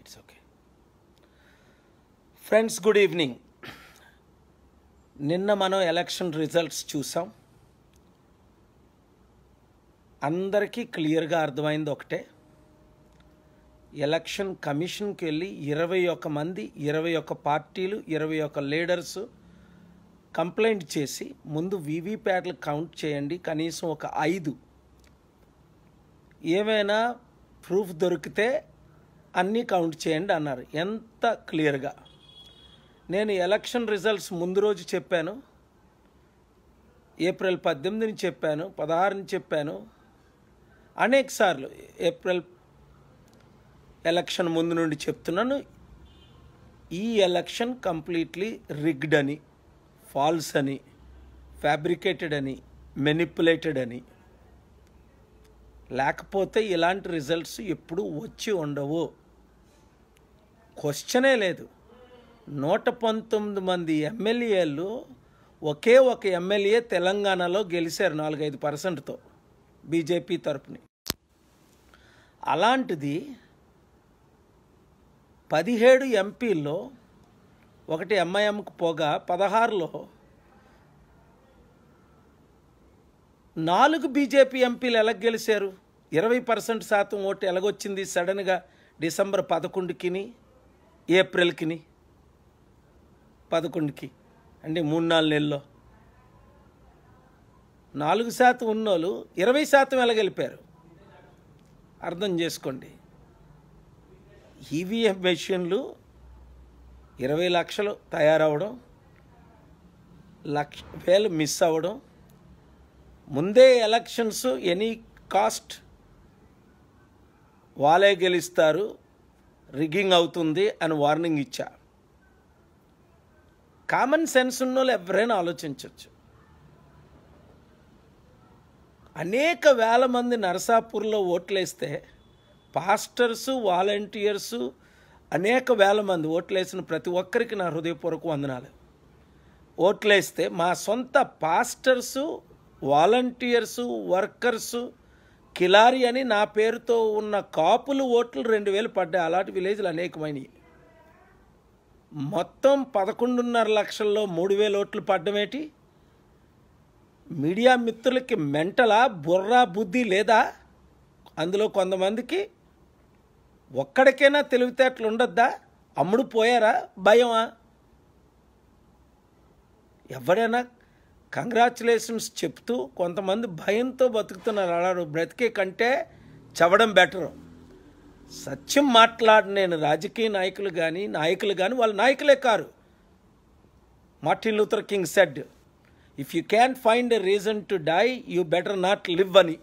It's okay friends good evening నిన్న మనం election results చూసాం. అందరికీ క్లియర్గా అర్థమైంది ఒకటే. ఎలక్షన్ కమిషన్కి వెళ్ళి ఇరవై ఒక మంది ఇరవై ఒక్క పార్టీలు ఇరవై ఒక లీడర్స్ కంప్లైంట్ చేసి ముందు వీవీప్యాట్లు కౌంట్ చేయండి. కనీసం ఒక ఐదు ఏమైనా ప్రూఫ్ దొరికితే అన్నీ కౌంట్ చేయండి అన్నారు. ఎంత క్లియర్గా? నేను ఎలక్షన్ రిజల్ట్స్ ముందు రోజు చెప్పాను. ఏప్రిల్ పద్దెనిమిదిని చెప్పాను. పదహారుని చెప్పాను. అనేక సార్లు ఏప్రిల్ ఎలక్షన్ ముందు నుండి చెప్తున్నాను. ఈ ఎలక్షన్ కంప్లీట్లీ రిగ్డ్ అని ఫాల్స్ అని ఫ్యాబ్రికేటెడ్ అని మెనిపులేటెడ్ అని లేకపోతే ఇలాంటి రిజల్ట్స్ ఎప్పుడు వచ్చి ఉండవు. క్వశ్చనే లేదు. నూట పంతొమ్మిది మంది ఎమ్మెల్యేలు ఒకే ఒక ఎమ్మెల్యే తెలంగాణలో గెలిచారు నాలుగైదు పర్సెంట్తో బీజేపీ తరపుని. అలాంటిది పదిహేడు ఎంపీల్లో ఒకటి ఎంఐఎంకు పోగా పదహారులో నాలుగు బీజేపీ ఎంపీలు ఎలా గెలిచారు? ఇరవై పర్సెంట్ శాతం ఓటు ఎలాగొచ్చింది సడన్గా డిసెంబర్ పదకొండుకిని ఏప్రిల్కిని? పదకొండుకి. అంటే మూడు నాలుగు నెలల్లో. నాలుగు శాతం ఉన్నోళ్ళు ఇరవై శాతం ఎలా గెలిపారు అర్థం చేసుకోండి. ఈవీఎం మెషిన్లు ఇరవై లక్షలు తయారవడం లక్ష వేలు మిస్ అవ్వడం ముందే ఎలక్షన్స్ ఎనీ కాస్ట్ వాళ్ళే గెలుస్తారు రిగ్గింగ్ అవుతుంది అని వార్నింగ్ ఇచ్చా. కామన్ సెన్స్ ఉన్న వాళ్ళు ఎవరైనా ఆలోచించవచ్చు అనేక వేల మంది నరసాపూర్లో ఓట్లేస్తే పాస్టర్స్ వాలంటీర్స్ అనేక వేల మంది ఓట్లేసిన ప్రతి ఒక్కరికి నా హృదయపూర్వక వందనాలు. ఓట్లేస్తే మా సొంత పాస్టర్సు వాలంటీర్సు వర్కర్సు కిలారి అని నా పేరుతో ఉన్న కాపులు ఓట్లు రెండు వేలు పడ్డాయి. అలాంటి విలేజ్లు అనేకమైనవి మొత్తం పదకొండున్నర లక్షల్లో మూడు వేల ఓట్లు పడ్డమేటి మీడియా మిత్రులకి మెంటలా బుర్రా బుద్ధి లేదా? అందులో కొంతమందికి ఒక్కడికైనా తెలివితేటలు ఉండొద్దా? అమ్ముడు పోయారా? భయమా? ఎవరైనా కంగ్రాచులేషన్స్ చెప్తూ కొంతమంది భయంతో బతుకుతున్నారు. అలాడు బ్రతికే కంటే చవడం బెటరు. సత్యం మాట్లాడలేని నేను రాజకీయ నాయకులు కానీ నాయకులు కానీ వాళ్ళ నాయకులే car. Martin Luther King said if you can find a reason to die you better not live అని.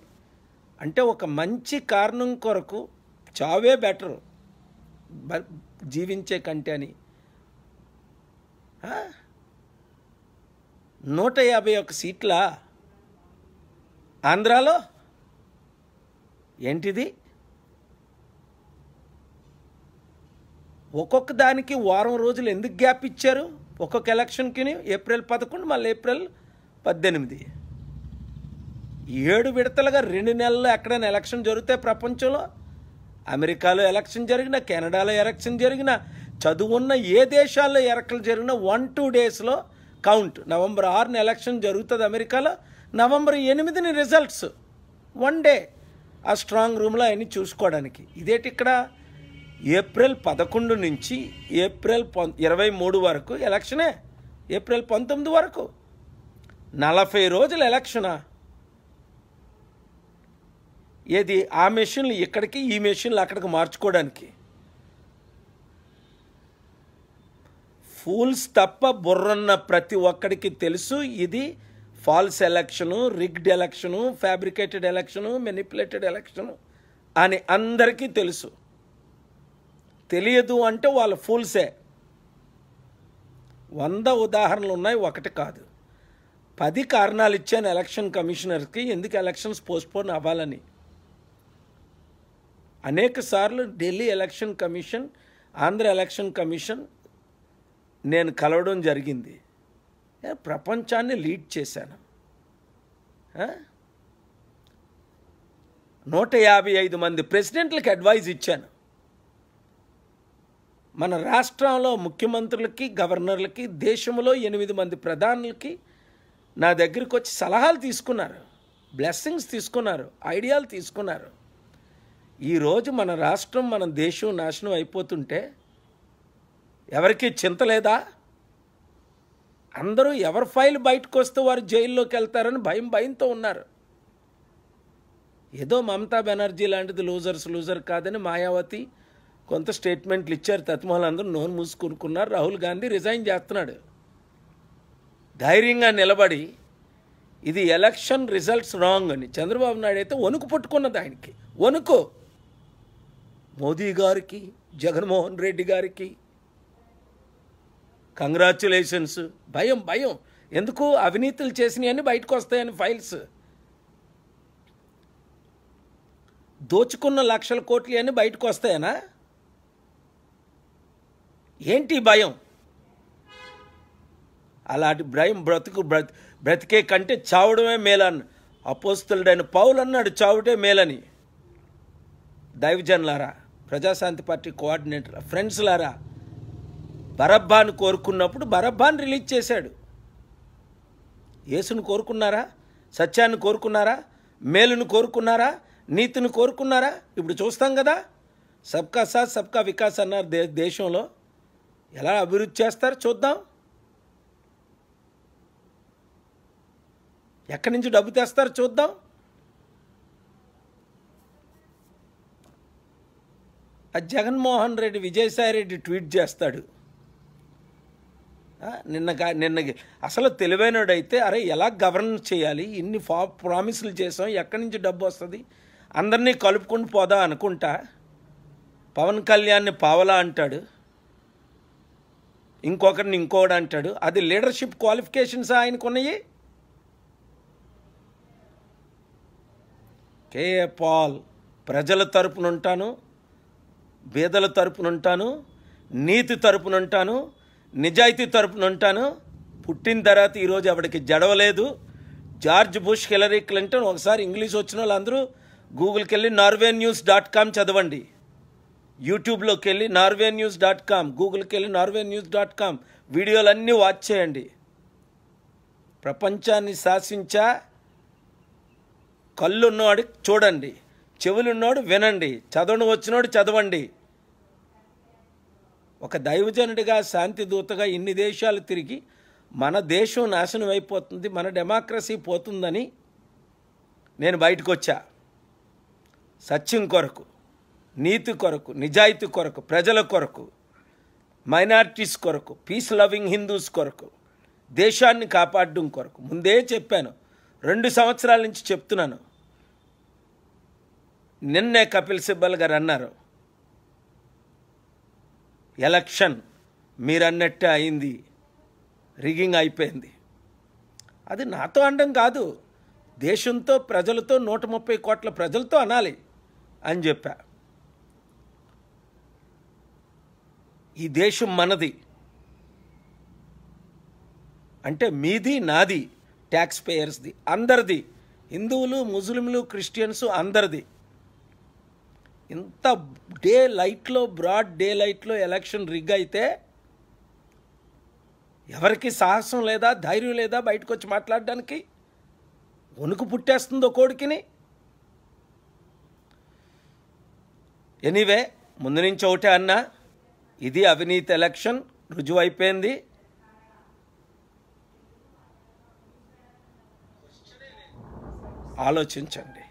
అంటే ఒక మంచి కారణం కొరకు చావే బెటరు. జీవించే కంటే అని. నూట యాభై ఒక్క సీట్ల ఆంధ్రాలో ఏంటిది? ఒక్కొక్క దానికి వారం రోజులు ఎందుకు గ్యాప్ ఇచ్చారు? ఒక్కొక్క ఎలక్షన్కి ఏప్రిల్ పదకొండు మళ్ళీ ఏప్రిల్ పద్దెనిమిది. ఏడు విడతలుగా రెండు నెలల్లో ఎక్కడైనా ఎలక్షన్ జరిగితే ప్రపంచంలో అమెరికాలో ఎలక్షన్ జరిగిన కెనడాలో ఎలక్షన్ జరిగిన చదువున్న ఏ దేశాల్లో ఎలక్షన్ జరిగినా వన్ టూ డేస్లో కౌంట్. నవంబర్ ఆరున ఎలక్షన్ జరుగుతుంది అమెరికాలో. నవంబర్ ఎనిమిదిని రిజల్ట్స్. వన్ డే ఆ స్ట్రాంగ్ రూమ్లో అవన్నీ చూసుకోవడానికి. ఇదేంటి ఇక్కడ ఏప్రిల్ పదకొండు నుంచి ఏప్రిల్ పం ఇరవై మూడు వరకు ఎలక్షనే. ఏప్రిల్ పంతొమ్మిది వరకు. నలభై రోజుల ఎలక్షనా. ఏది ఆ మెషిన్లు ఇక్కడికి ఈ మెషిన్లు అక్కడికి మార్చుకోవడానికి. ఫూల్స్ తప్ప బుర్రన్న ప్రతి ఒక్కడికి తెలుసు. ఇది false election rigged election fabricated election manipulated election అని అందరికీ తెలుసు. తెలియదు అంటే వాళ్ళ ఫూల్సే. వంద ఉదాహరణలు ఉన్నాయి ఒకటి కాదు. పది కారణాలు ఇచ్చాను ఎలక్షన్ కమిషనర్కి ఎందుకు ఎలక్షన్స్ పోస్ట్పోన్ అవ్వాలని? అనేక సార్లు Delhi election commission Andhra election commission నేను కలవడం జరిగింది. ప్రపంచాన్ని లీడ్ చేశాను. నూట యాభై ఐదు మంది ప్రెసిడెంట్లకు అడ్వైజ్ ఇచ్చాను. మన రాష్ట్రంలో ముఖ్యమంత్రులకి గవర్నర్లకి దేశంలో ఎనిమిది మంది ప్రధానులకి నా దగ్గరికి వచ్చి సలహాలు తీసుకున్నారు. బ్లెస్సింగ్స్ తీసుకున్నారు. ఐడియాలు తీసుకున్నారు. ఈరోజు మన రాష్ట్రం మన దేశం నాశనం అయిపోతుంటే ఎవరికి చింత లేదా? అందరూ ఎవరి ఫైల్ బయటకు వస్తే వారు జైల్లోకి వెళ్తారని భయం భయంతో ఉన్నారు. ఏదో మమతా బెనర్జీ లాంటిది లూజర్స్ లూజర్ కాదని మాయావతి కొంత స్టేట్మెంట్లు ఇచ్చారు. తత్మహల్ అందరూ నోరు మూసుకునుకున్నారు రాహుల్ గాంధీ రిజైన్ చేస్తున్నాడు. ధైర్యంగా నిలబడి ఇది ఎలక్షన్ రిజల్ట్స్ రాంగ్ అని చంద్రబాబు నాయుడు అయితే వణుకు పుట్టుకున్నది ఆయనకి. వణుకు! మోదీ గారికి జగన్మోహన్ రెడ్డి గారికి కంగ్రాచులేషన్స్ భయం భయం. ఎందుకు అవినీతులు చేసినవన్నీ బయటకు వస్తాయని ఫైల్స్ దోచుకున్న లక్షల కోట్లు అన్నీ బయటకు వస్తాయనా? ఏంటి భయం? అలాంటి భయం బ్రతుకు బ్రత బ్రతికే కంటే చావడమే మేలన్న. అపోస్తులుడైన పౌలు అన్నాడు చావుటే మేలని. దైవజన్లారా ప్రజాశాంతి పార్టీ కోఆర్డినేటర్ ఫ్రెండ్స్లారా బరబ్బాను కోరుకున్నప్పుడు బరబ్బాను రిలీజ్ చేశాడు. యేసును కోరుకున్నారా? సత్యాన్ని కోరుకున్నారా? మేలును కోరుకున్నారా? నీతిని కోరుకున్నారా? ఇప్పుడు చూస్తాం కదా. సబ్కా సాత్ సబ్కా వికాస్ అన్నారు దే దేశంలో. ఎలా అభివృద్ధి చేస్తారు చూద్దాం. ఎక్కడి నుంచి డబ్బు తెస్తారు చూద్దాం. ఆ జగన్మోహన్ రెడ్డి విజయసాయి రెడ్డి ట్వీట్ చేస్తాడు. నిన్న నిన్న అసలు తెలివైనడైతే అరే ఎలా గవర్న్ చేయాలి? ఇన్ని ఫా ప్రామిసులు చేసాం ఎక్కడి నుంచి డబ్బు వస్తుంది? అందరినీ కలుపుకొని పోదా అనుకుంటా? పవన్ కళ్యాణ్ని పావలా అంటాడు. ఇంకొకరిని ఇంకోడు అంటాడు. అది లీడర్షిప్ క్వాలిఫికేషన్స్ ఆయనకున్నాయి? కేఏ పాల్ ప్రజల తరపున ఉంటాను బీదల తరపున ఉంటాను నీతి తరపున ఉంటాను నిజాయితీ తరపున ఉంటాను. పుట్టిన తర్వాత ఈరోజు ఆవిడకి జడవలేదు. జార్జ్ బుష్ హిలరీ క్లింటన్ ఒకసారి ఇంగ్లీష్ వచ్చిన వాళ్ళందరూ గూగుల్కి వెళ్ళి నార్వే న్యూస్ డాట్ కామ్ చదవండి. యూట్యూబ్లోకి వెళ్ళి నార్వే న్యూస్ డాట్ కామ్ గూగుల్కి వెళ్ళి నార్వే న్యూస్ డాట్ కామ్ వీడియోలన్నీ వాచ్ చేయండి. ప్రపంచాన్ని శాసించా కళ్ళున్నవాడు చూడండి. చెవులున్నోడు వినండి. చదవను వచ్చినోడు చదవండి. ఒక దైవజనుడిగా శాంతి దూతగా ఇన్ని దేశాలు తిరిగి మన దేశం నాశనం అయిపోతుంది మన డెమోక్రసీ పోతుందని నేను బయటకు వచ్చా సత్యం కొరకు నీతి కొరకు నిజాయితీ కొరకు ప్రజల కొరకు మైనారిటీస్ కొరకు పీస్ లవింగ్ హిందూస్ కొరకు దేశాన్ని కాపాడడం కొరకు. ముందే చెప్పాను రెండు సంవత్సరాల నుంచి చెప్తున్నాను. నిన్నే కపిల్ సిబ్బల్ గారు అన్నారు ఎలక్షన్ మీరన్నట్టే అయింది. రిగింగ్ అయిపోయింది. అది నాతో అనడం కాదు. దేశంతో ప్రజలతో నూట ముప్పై కోట్ల ప్రజలతో అనాలి అని చెప్పా. ఈ దేశం మనది. అంటే మీది నాది ట్యాక్స్ పేయర్స్ది అందరిది. హిందువులు ముస్లింలు క్రిస్టియన్స్ అందరిది. ఇంత డే లైట్లో బ్రాడ్ డే లైట్లో ఎలక్షన్ రిగ్ అయితే ఎవరికి సాహసం లేదా ధైర్యం లేదా బయటకు వచ్చి మాట్లాడడానికి? వణుకు పుట్టేస్తుందో కోడికిని. ఎనీవే ముందు నుంచి ఒకటే అన్నా ఇది అవినీతి ఎలక్షన్ రుజువైపోయింది. ఆలోచించండి.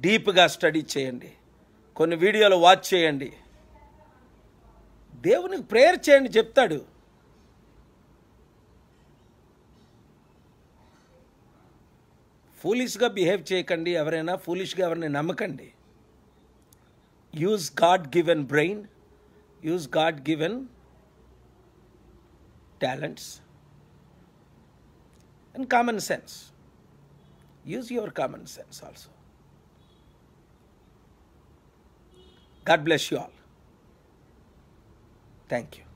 డీప్గా స్టడీ చేయండి. కొన్ని వీడియోలు వాచ్ చేయండి. దేవునికి ప్రేయర్ చేయండి చెప్తాడు. ఫూలిష్గా బిహేవ్ చేయకండి ఎవరైనా ఫూలిష్గా ఎవరిని నమ్మకండి. Use God given brain use God given talents and common sense use your common sense also God bless you all. Thank you.